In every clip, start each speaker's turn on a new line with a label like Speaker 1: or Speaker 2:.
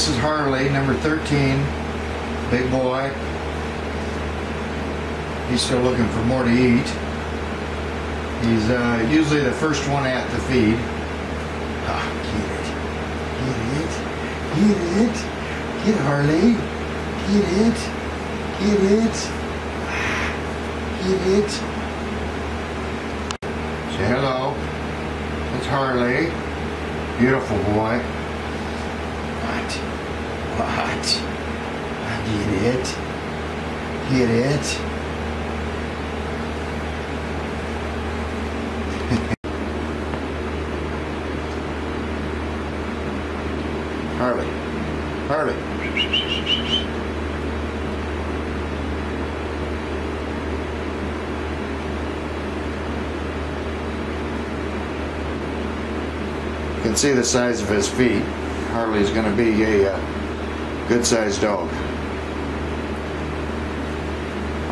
Speaker 1: This is Harley, number 13. Big boy. He's still looking for more to eat. He's uh, usually the first one at the feed. Ah, get it. Get it. Get it. Get Harley. Get it. Get it. Get it. Say hello. It's Harley. Beautiful boy. Get it. Get it. Harley. Harley. You can see the size of his feet. Harley's going to be a uh, good sized dog.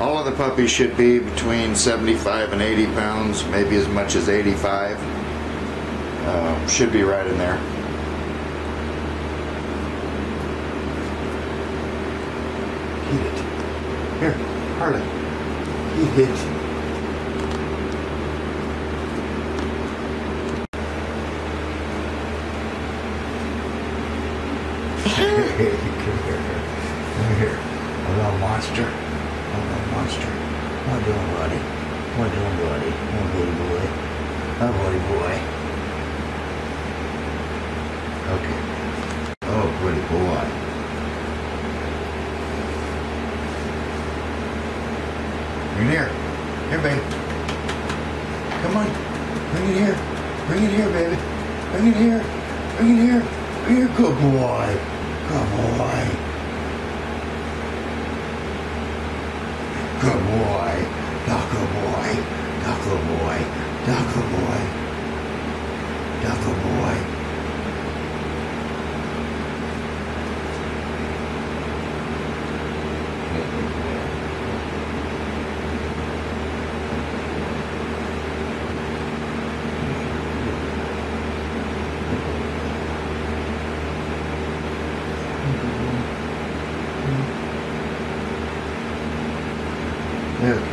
Speaker 1: All of the puppies should be between 75 and 80 pounds, maybe as much as 85. Uh, should be right in there. Eat it. Here, Harley. Eat Come here. Come here. A little monster. A little monster. What doing, buddy? What doing, buddy? Oh, buddy boy. Oh, buddy boy. Okay. Oh, pretty boy. Bring it here. Here, baby. Come on. Bring it here. Bring it here, baby. Bring it here. Bring it here. It here. Good boy. Good boy. Good boy. Not good boy. Not good boy. Not good boy. Not good boy. Yeah.